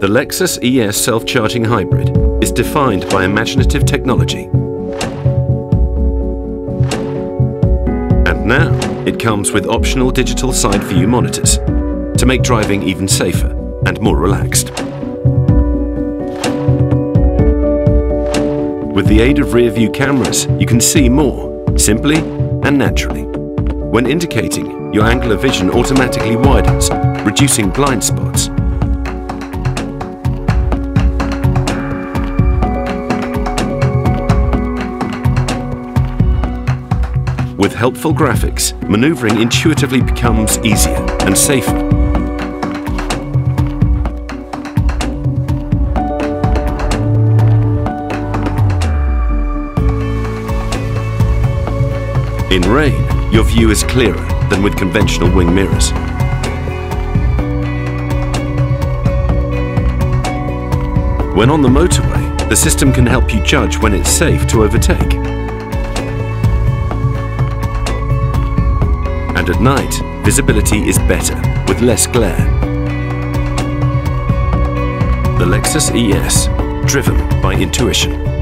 The Lexus ES self-charging hybrid is defined by imaginative technology. And now it comes with optional digital side view monitors to make driving even safer and more relaxed. With the aid of rear view cameras, you can see more, simply and naturally. When indicating, your angular vision automatically widens, reducing blind spots. With helpful graphics, maneuvering intuitively becomes easier and safer. In rain, your view is clearer than with conventional wing mirrors. When on the motorway, the system can help you judge when it's safe to overtake. And at night, visibility is better, with less glare. The Lexus ES, driven by intuition.